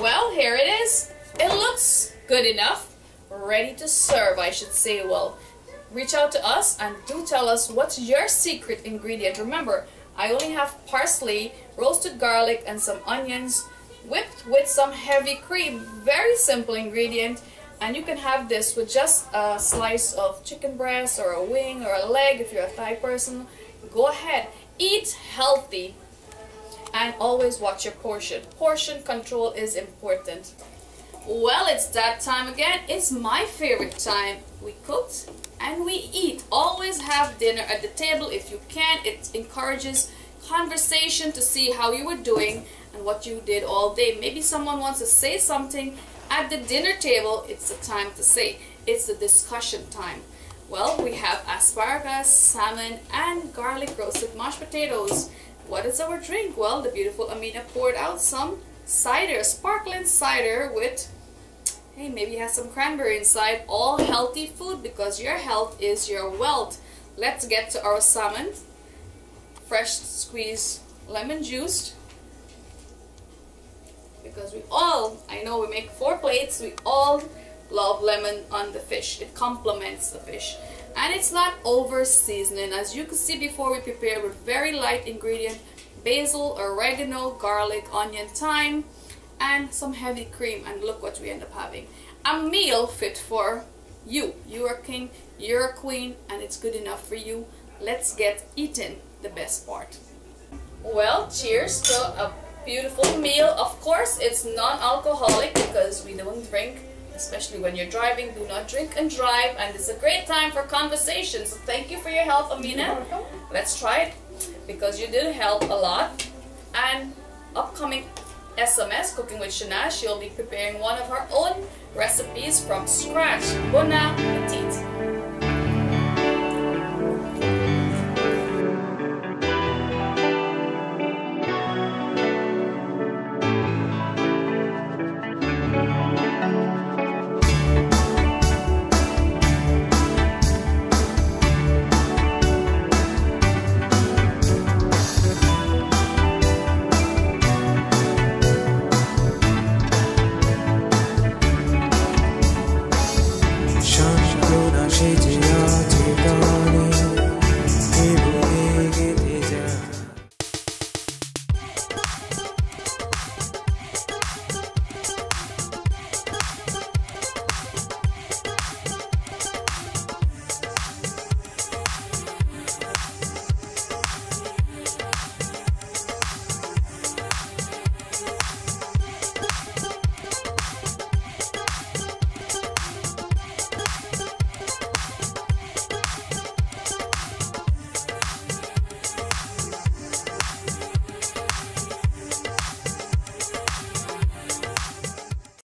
Well, here it is. It looks good enough. Ready to serve, I should say. Well, reach out to us and do tell us what's your secret ingredient. Remember, I only have parsley, roasted garlic, and some onions whipped with some heavy cream. Very simple ingredient. And you can have this with just a slice of chicken breast or a wing or a leg if you're a thigh person. Go ahead. Eat healthy and always watch your portion. Portion control is important. Well, it's that time again. It's my favorite time. We cooked and we eat. Always have dinner at the table if you can. It encourages conversation to see how you were doing and what you did all day. Maybe someone wants to say something at the dinner table. It's the time to say. It's the discussion time. Well, we have asparagus, salmon, and garlic roasted mashed potatoes. What is our drink? Well, the beautiful Amina poured out some cider, sparkling cider with, hey, maybe it has some cranberry inside. All healthy food because your health is your wealth. Let's get to our salmon. Fresh squeezed lemon juice. Because we all, I know we make four plates, we all love lemon on the fish. It complements the fish and it's not over seasoning as you can see before we prepare with very light ingredient basil oregano garlic onion thyme and some heavy cream and look what we end up having. A meal fit for you. You're a king you're a queen and it's good enough for you. Let's get eating the best part. Well cheers to a beautiful meal. Of course it's non-alcoholic because we don't drink especially when you're driving. Do not drink and drive, and it's a great time for conversation. So thank you for your help, Amina. Let's try it because you did help a lot. And upcoming SMS Cooking with Shanaz, she'll be preparing one of her own recipes from scratch. Bon appetit!